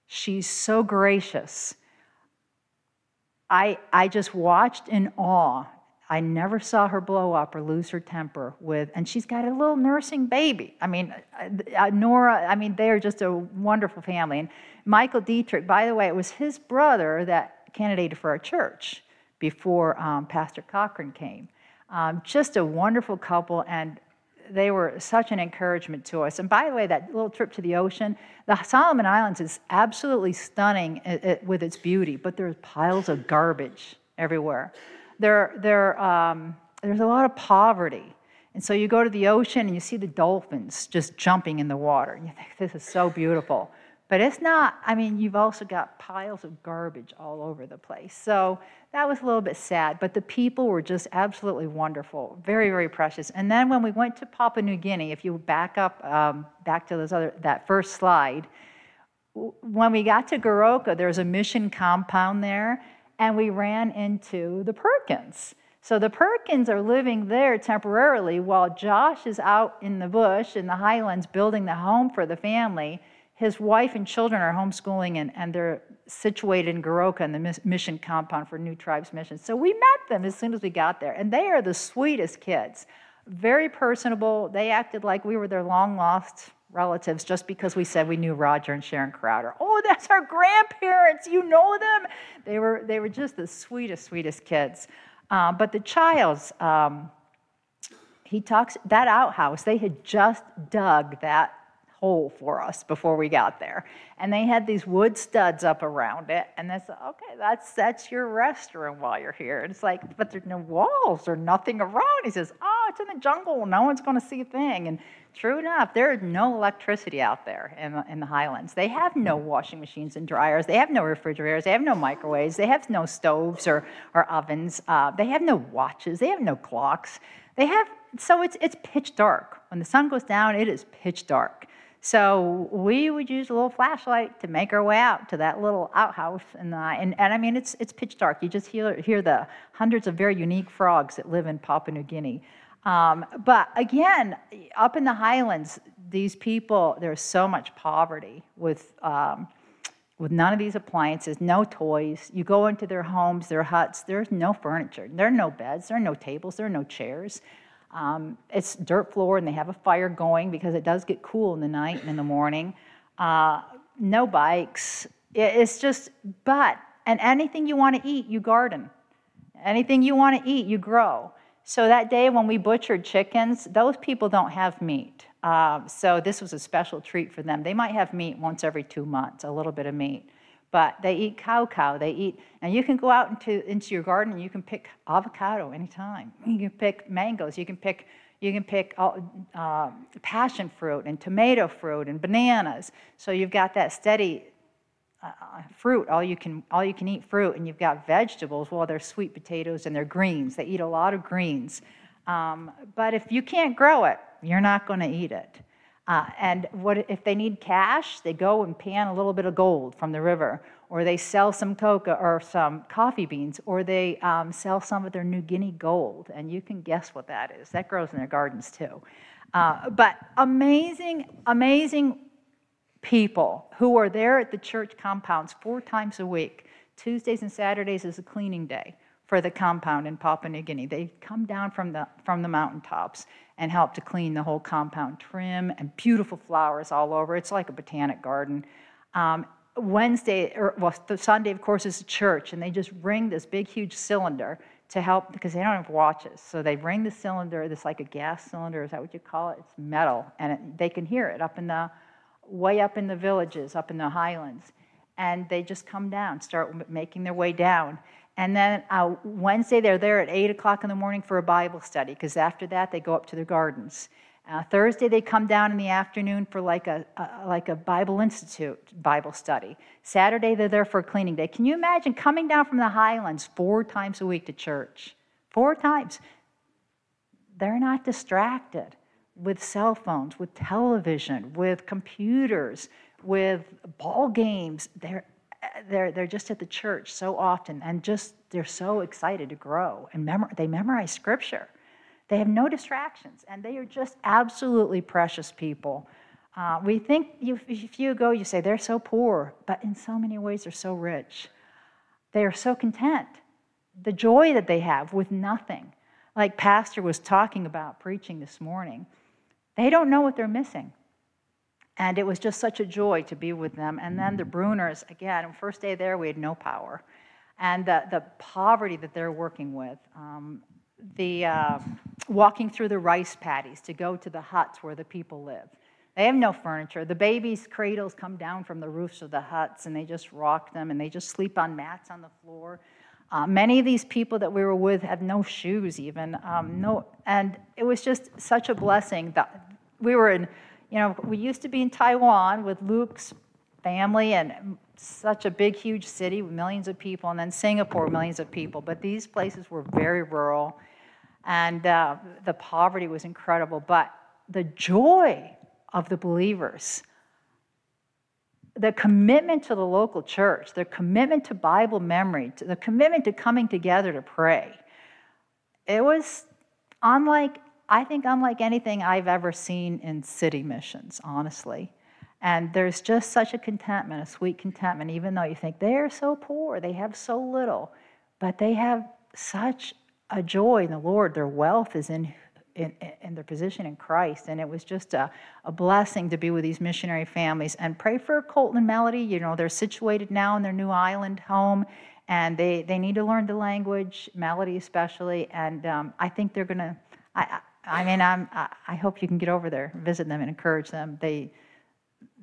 She's so gracious. I, I just watched in awe. I never saw her blow up or lose her temper with, and she's got a little nursing baby. I mean, uh, Nora, I mean, they're just a wonderful family. And Michael Dietrich, by the way, it was his brother that candidated for our church before um, Pastor Cochran came. Um, just a wonderful couple, and they were such an encouragement to us. And by the way, that little trip to the ocean, the Solomon Islands is absolutely stunning with its beauty, but there's piles of garbage everywhere. There, there, um, there's a lot of poverty. And so you go to the ocean and you see the dolphins just jumping in the water. And you think, this is so beautiful. But it's not, I mean, you've also got piles of garbage all over the place. So that was a little bit sad, but the people were just absolutely wonderful, very, very precious. And then when we went to Papua New Guinea, if you back up um, back to those other, that first slide, when we got to Goroka, there was a mission compound there, and we ran into the Perkins. So the Perkins are living there temporarily while Josh is out in the bush in the highlands building the home for the family his wife and children are homeschooling, and, and they're situated in Goroka in the mission compound for New Tribes Mission. So we met them as soon as we got there, and they are the sweetest kids. Very personable. They acted like we were their long lost relatives just because we said we knew Roger and Sharon Crowder. Oh, that's our grandparents. You know them. They were they were just the sweetest, sweetest kids. Uh, but the Childs, um, he talks that outhouse. They had just dug that hole for us before we got there. And they had these wood studs up around it. And they said, okay, that's, that's your restroom while you're here. And it's like, but there's no walls or nothing around. He says, oh, it's in the jungle. No one's going to see a thing. And true enough, there is no electricity out there in the, in the highlands. They have no washing machines and dryers. They have no refrigerators. They have no microwaves. They have no stoves or, or ovens. Uh, they have no watches. They have no clocks. They have, so it's, it's pitch dark. When the sun goes down, it is pitch dark. So we would use a little flashlight to make our way out to that little outhouse. And, uh, and, and I mean, it's, it's pitch dark. You just hear, hear the hundreds of very unique frogs that live in Papua New Guinea. Um, but again, up in the highlands, these people, there's so much poverty with, um, with none of these appliances, no toys. You go into their homes, their huts, there's no furniture. There are no beds, there are no tables, there are no chairs. Um, it's dirt floor and they have a fire going because it does get cool in the night and in the morning. Uh, no bikes. It's just, but, and anything you want to eat, you garden. Anything you want to eat, you grow. So that day when we butchered chickens, those people don't have meat. Uh, so this was a special treat for them. They might have meat once every two months, a little bit of meat but they eat kaukau. They eat, and you can go out into, into your garden and you can pick avocado anytime. You can pick mangoes. You can pick you can pick uh, passion fruit and tomato fruit and bananas. So you've got that steady uh, fruit, all you can all you can eat fruit, and you've got vegetables. Well, they're sweet potatoes and they're greens. They eat a lot of greens. Um, but if you can't grow it, you're not going to eat it. Uh, and what if they need cash? They go and pan a little bit of gold from the river, or they sell some cocoa or some coffee beans, or they um, sell some of their New Guinea gold. And you can guess what that is. That grows in their gardens too. Uh, but amazing, amazing people who are there at the church compounds four times a week. Tuesdays and Saturdays is a cleaning day for the compound in Papua New Guinea. They come down from the, from the mountaintops and help to clean the whole compound, trim and beautiful flowers all over. It's like a botanic garden. Um, Wednesday, or well, Sunday, of course, is church, and they just ring this big, huge cylinder to help because they don't have watches. So they ring the cylinder, this like a gas cylinder, is that what you call it? It's metal, and it, they can hear it up in the way up in the villages, up in the highlands. And they just come down, start making their way down. And then uh, Wednesday, they're there at 8 o'clock in the morning for a Bible study, because after that, they go up to their gardens. Uh, Thursday, they come down in the afternoon for like a, a, like a Bible Institute Bible study. Saturday, they're there for a cleaning day. Can you imagine coming down from the highlands four times a week to church? Four times. They're not distracted with cell phones, with television, with computers, with ball games. They're, they're, they're just at the church so often and just they're so excited to grow and they memorize scripture. They have no distractions and they are just absolutely precious people. Uh, we think you, if you go, you say they're so poor, but in so many ways they're so rich. They are so content. The joy that they have with nothing, like Pastor was talking about preaching this morning they don't know what they're missing. And it was just such a joy to be with them. And then the Bruners, again, first day there, we had no power. And the, the poverty that they're working with, um, the uh, walking through the rice paddies to go to the huts where the people live. They have no furniture. The babies' cradles come down from the roofs of the huts and they just rock them and they just sleep on mats on the floor. Uh, many of these people that we were with had no shoes, even. Um, no, and it was just such a blessing that we were in, you know, we used to be in Taiwan with Luke's family and such a big, huge city with millions of people, and then Singapore, millions of people. But these places were very rural, and uh, the poverty was incredible. But the joy of the believers the commitment to the local church, the commitment to Bible memory, to the commitment to coming together to pray, it was unlike, I think, unlike anything I've ever seen in city missions, honestly. And there's just such a contentment, a sweet contentment, even though you think they are so poor, they have so little, but they have such a joy in the Lord. Their wealth is in in, in their position in Christ. And it was just a, a blessing to be with these missionary families. And pray for Colton and Melody. You know, they're situated now in their new island home, and they, they need to learn the language, Melody especially. And um, I think they're going to, I, I mean, I'm, I hope you can get over there, visit them, and encourage them. They,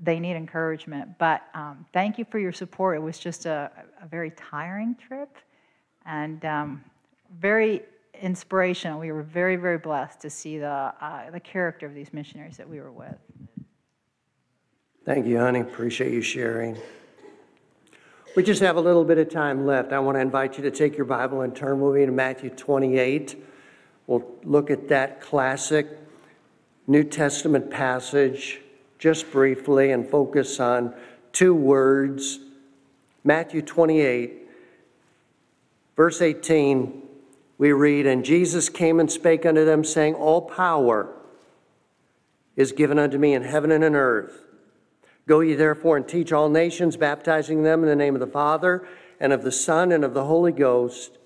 they need encouragement. But um, thank you for your support. It was just a, a very tiring trip and um, very inspirational. We were very, very blessed to see the, uh, the character of these missionaries that we were with. Thank you, honey. Appreciate you sharing. We just have a little bit of time left. I want to invite you to take your Bible and turn with me to Matthew 28. We'll look at that classic New Testament passage just briefly and focus on two words. Matthew 28, verse 18 we read, And Jesus came and spake unto them, saying, All power is given unto me in heaven and in earth. Go ye therefore and teach all nations, baptizing them in the name of the Father, and of the Son, and of the Holy Ghost,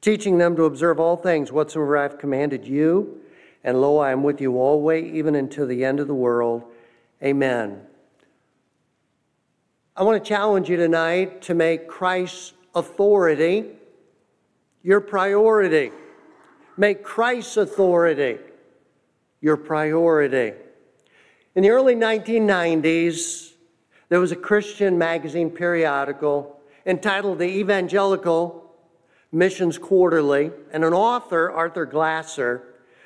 teaching them to observe all things whatsoever I have commanded you. And lo, I am with you always, even until the end of the world. Amen. I want to challenge you tonight to make Christ's authority your priority. Make Christ's authority your priority. In the early 1990s, there was a Christian magazine periodical entitled The Evangelical Missions Quarterly, and an author, Arthur Glasser,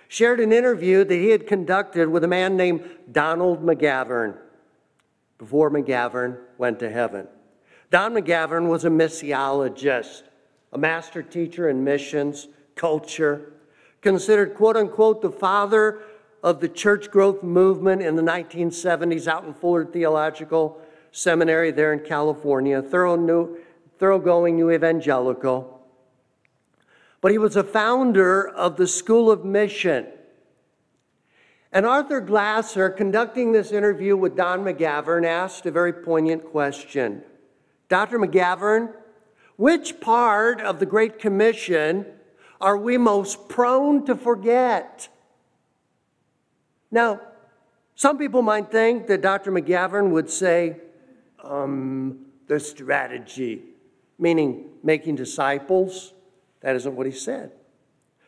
shared an interview that he had conducted with a man named Donald McGavran before McGavran went to heaven. Don McGavran was a missiologist, a master teacher in missions, culture, considered quote unquote the father of the church growth movement in the 1970s out in Fuller Theological Seminary there in California, thorough new, thoroughgoing new evangelical. But he was a founder of the School of Mission. And Arthur Glasser, conducting this interview with Don McGavran, asked a very poignant question Dr. McGavran, which part of the Great Commission are we most prone to forget? Now, some people might think that Dr. McGavran would say, um, the strategy, meaning making disciples. That isn't what he said.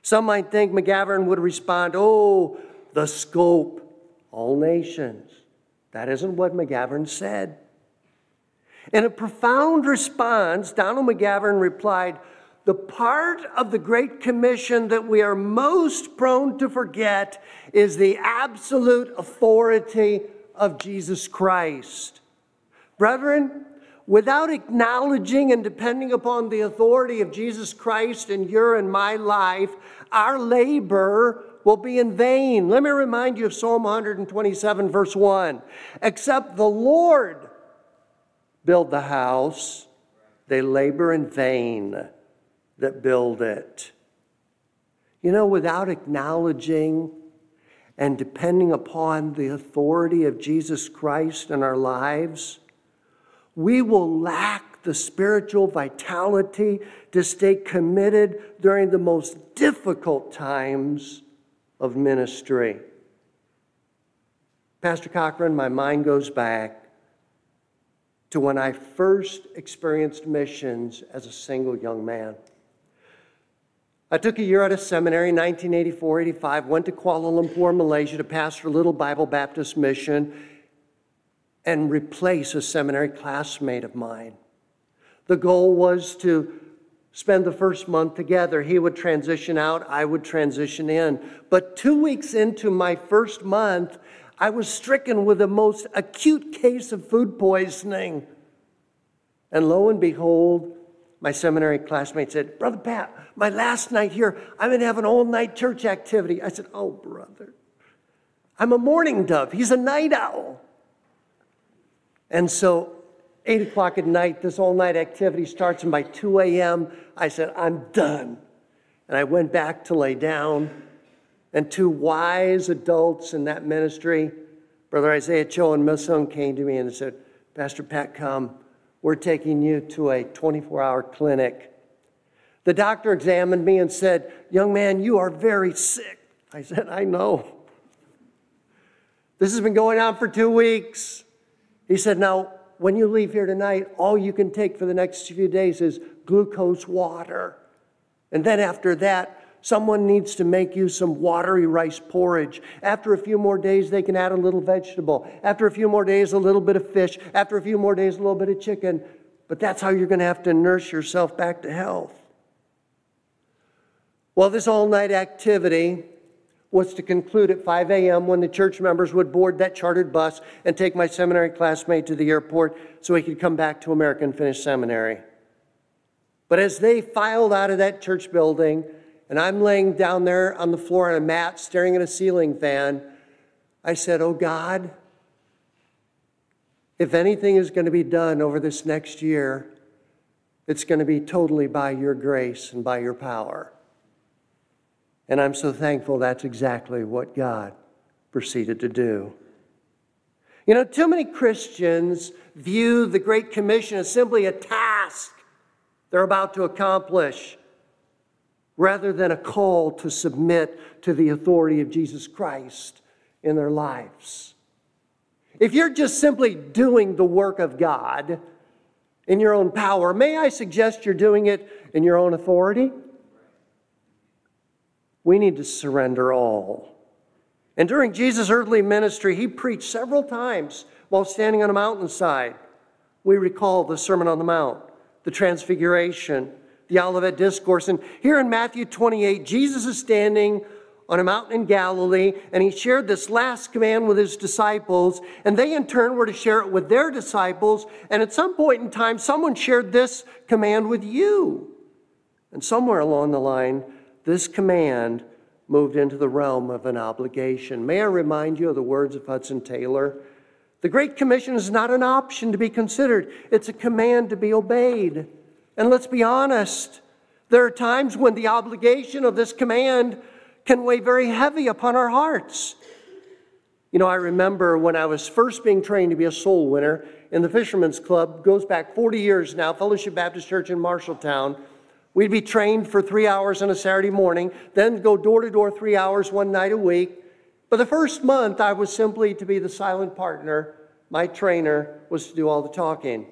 Some might think McGavran would respond, oh, the scope, all nations. That isn't what McGavran said. In a profound response, Donald McGavran replied, The part of the Great Commission that we are most prone to forget is the absolute authority of Jesus Christ. Brethren, without acknowledging and depending upon the authority of Jesus Christ in your and my life, our labor will be in vain. Let me remind you of Psalm 127, verse 1. Except the Lord build the house, they labor in vain that build it. You know, without acknowledging and depending upon the authority of Jesus Christ in our lives, we will lack the spiritual vitality to stay committed during the most difficult times of ministry. Pastor Cochran, my mind goes back to when I first experienced missions as a single young man. I took a year out of seminary in 1984 85, went to Kuala Lumpur, Malaysia to pastor a little Bible Baptist mission and replace a seminary classmate of mine. The goal was to spend the first month together. He would transition out, I would transition in. But two weeks into my first month, I was stricken with the most acute case of food poisoning. And lo and behold, my seminary classmate said, Brother Pat, my last night here, I'm going to have an all night church activity. I said, Oh, brother, I'm a morning dove. He's a night owl. And so, 8 o'clock at night, this all night activity starts, and by 2 a.m., I said, I'm done. And I went back to lay down, and two wise adults in that ministry, Brother Isaiah Cho and Miss Sung, came to me and said, Pastor Pat, come. We're taking you to a 24 hour clinic. The doctor examined me and said, Young man, you are very sick. I said, I know. This has been going on for two weeks. He said, Now, when you leave here tonight, all you can take for the next few days is glucose water. And then after that, someone needs to make you some watery rice porridge. After a few more days, they can add a little vegetable. After a few more days, a little bit of fish. After a few more days, a little bit of chicken. But that's how you're going to have to nurse yourself back to health. Well, this all night activity was to conclude at 5 a.m. when the church members would board that chartered bus and take my seminary classmate to the airport so he could come back to America and finish seminary. But as they filed out of that church building, and I'm laying down there on the floor on a mat staring at a ceiling fan, I said, Oh God, if anything is going to be done over this next year, it's going to be totally by your grace and by your power. And I'm so thankful that's exactly what God proceeded to do. You know, too many Christians view the Great Commission as simply a task they're about to accomplish rather than a call to submit to the authority of Jesus Christ in their lives. If you're just simply doing the work of God in your own power, may I suggest you're doing it in your own authority? We need to surrender all. And during Jesus' earthly ministry, he preached several times while standing on a mountainside. We recall the Sermon on the Mount, the Transfiguration, the Olivet Discourse. And here in Matthew 28, Jesus is standing on a mountain in Galilee, and he shared this last command with his disciples, and they in turn were to share it with their disciples. And at some point in time, someone shared this command with you. And somewhere along the line, this command moved into the realm of an obligation. May I remind you of the words of Hudson Taylor? The Great Commission is not an option to be considered, it's a command to be obeyed. And let's be honest, there are times when the obligation of this command can weigh very heavy upon our hearts. You know, I remember when I was first being trained to be a soul winner in the Fishermen's Club, goes back 40 years now, Fellowship Baptist Church in Marshalltown. We'd be trained for three hours on a Saturday morning, then go door to door three hours one night a week. But the first month, I was simply to be the silent partner. My trainer was to do all the talking.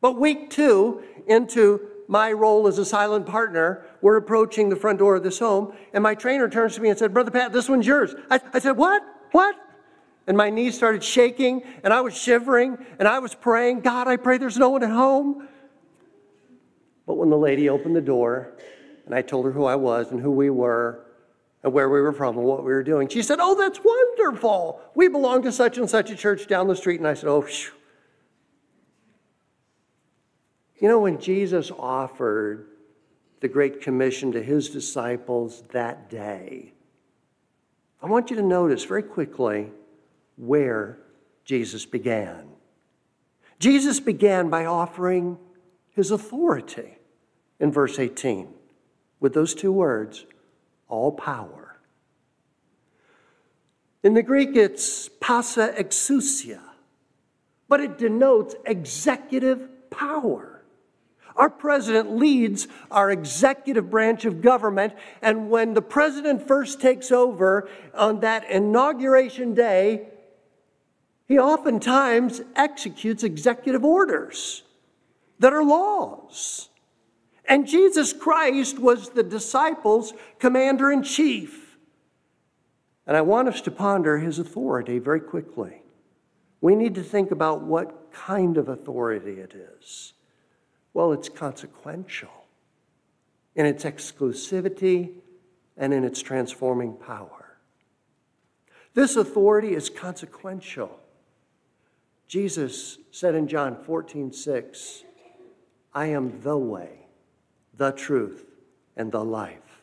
But week two, into my role as a silent partner, we're approaching the front door of this home, and my trainer turns to me and said, Brother Pat, this one's yours. I, I said, What? What? And my knees started shaking, and I was shivering, and I was praying, God, I pray there's no one at home. But when the lady opened the door, and I told her who I was and who we were, and where we were from and what we were doing, she said, Oh, that's wonderful. We belong to such and such a church down the street. And I said, Oh, phew. You know, when Jesus offered the Great Commission to his disciples that day, I want you to notice very quickly where Jesus began. Jesus began by offering his authority in verse 18 with those two words, all power. In the Greek, it's passa exousia, but it denotes executive power. Our president leads our executive branch of government, and when the president first takes over on that inauguration day, he oftentimes executes executive orders that are laws. And Jesus Christ was the disciples' commander in chief. And I want us to ponder his authority very quickly. We need to think about what kind of authority it is. Well, it's consequential in its exclusivity and in its transforming power. This authority is consequential. Jesus said in John 14, 6, I am the way, the truth, and the life.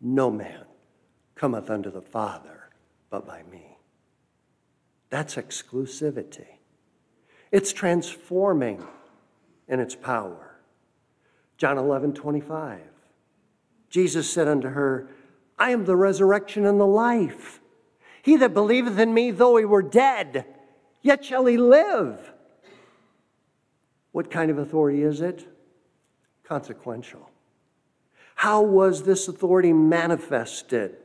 No man cometh unto the Father but by me. That's exclusivity. It's transforming in its power. John 11, 25. Jesus said unto her, I am the resurrection and the life. He that believeth in me, though he were dead, yet shall he live. What kind of authority is it? Consequential. How was this authority manifested?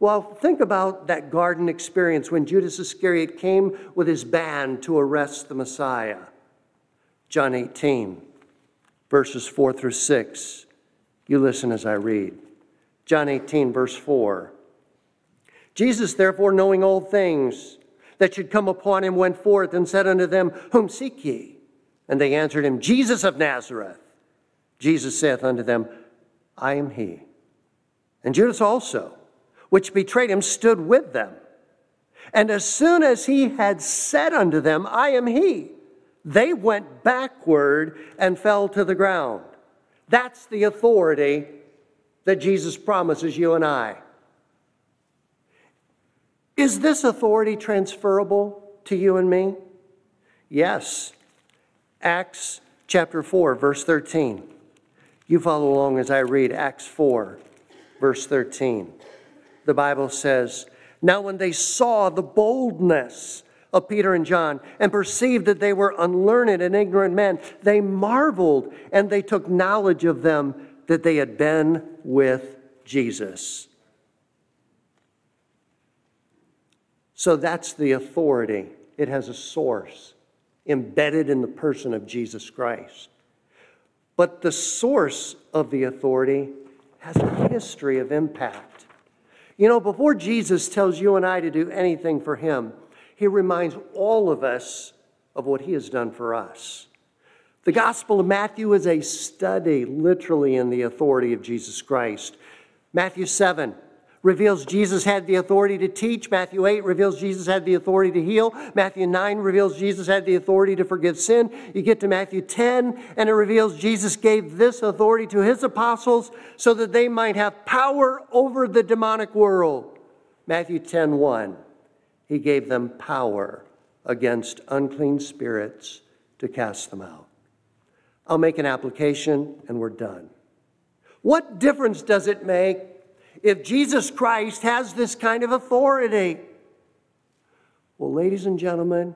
Well, think about that garden experience when Judas Iscariot came with his band to arrest the Messiah. John 18 verses 4 through 6. You listen as I read. John 18, verse 4. Jesus, therefore, knowing all things that should come upon him, went forth and said unto them, Whom seek ye? And they answered him, Jesus of Nazareth. Jesus saith unto them, I am he. And Judas also, which betrayed him, stood with them. And as soon as he had said unto them, I am he, they went backward and fell to the ground. That's the authority that Jesus promises you and I. Is this authority transferable to you and me? Yes. Acts chapter 4, verse 13. You follow along as I read Acts 4, verse 13. The Bible says, Now when they saw the boldness of Peter and John and perceived that they were unlearned and ignorant men, they marveled and they took knowledge of them that they had been with Jesus. So that's the authority. It has a source embedded in the person of Jesus Christ. But the source of the authority has a history of impact. You know, before Jesus tells you and I to do anything for him, he reminds all of us of what he has done for us. The Gospel of Matthew is a study, literally, in the authority of Jesus Christ. Matthew 7, reveals Jesus had the authority to teach. Matthew 8 reveals Jesus had the authority to heal. Matthew 9 reveals Jesus had the authority to forgive sin. You get to Matthew 10, and it reveals Jesus gave this authority to his apostles so that they might have power over the demonic world. Matthew 10 1. He gave them power against unclean spirits to cast them out. I'll make an application and we're done. What difference does it make if Jesus Christ has this kind of authority? Well, ladies and gentlemen,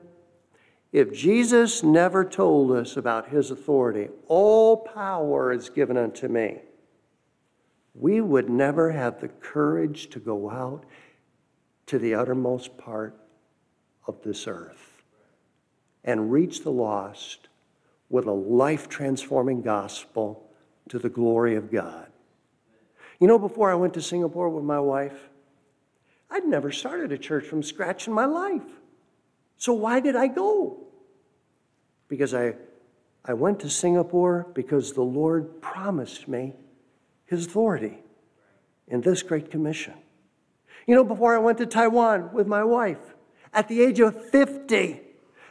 if Jesus never told us about his authority, all power is given unto me, we would never have the courage to go out to the uttermost part of this earth and reach the lost with a life transforming gospel to the glory of God. You know, before I went to Singapore with my wife, I'd never started a church from scratch in my life. So why did I go? Because I, I went to Singapore because the Lord promised me His authority in this Great Commission. You know, before I went to Taiwan with my wife, at the age of 50,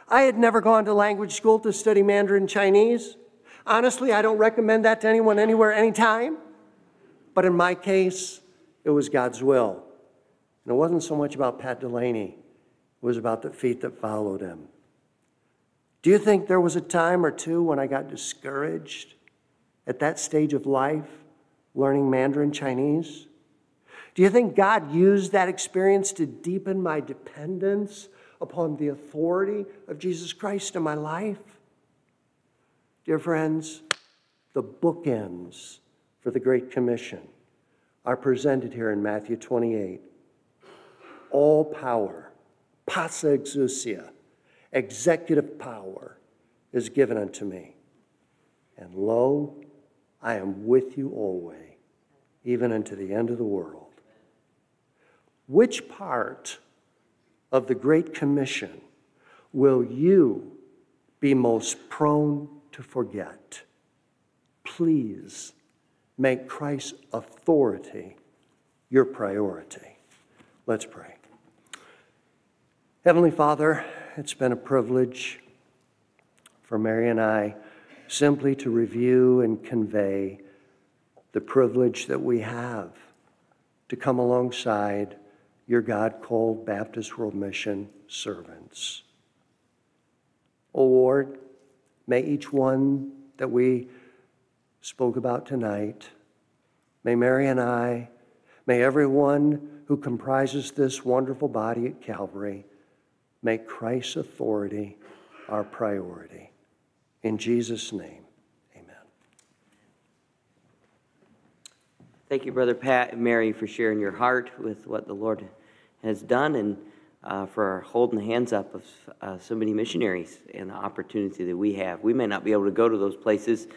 I had never gone to language school to study Mandarin Chinese. Honestly, I don't recommend that to anyone, anywhere, anytime. But in my case, it was God's will. And it wasn't so much about Pat Delaney, it was about the feet that followed him. Do you think there was a time or two when I got discouraged at that stage of life, learning Mandarin Chinese? Do you think God used that experience to deepen my dependence upon the authority of Jesus Christ in my life? Dear friends, the bookends for the Great Commission are presented here in Matthew 28. All power, passa exousia, executive power, is given unto me. And lo, I am with you always, even unto the end of the world. Which part of the Great Commission will you be most prone to forget? Please make Christ's authority your priority. Let's pray. Heavenly Father, it's been a privilege for Mary and I simply to review and convey the privilege that we have to come alongside your God called Baptist World Mission servants. O Lord, may each one that we spoke about tonight, may Mary and I, may everyone who comprises this wonderful body at Calvary make Christ's authority our priority. In Jesus' name, amen. Thank you, Brother Pat and Mary, for sharing your heart with what the Lord has done and uh, for holding the hands up of uh, so many missionaries and the opportunity that we have. We may not be able to go to those places,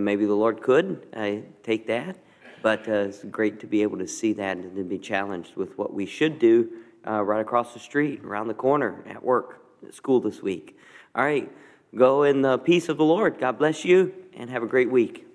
maybe the Lord could uh, take that, but uh, it's great to be able to see that and to be challenged with what we should do uh, right across the street, around the corner, at work, at school this week. All right, go in the peace of the Lord. God bless you, and have a great week.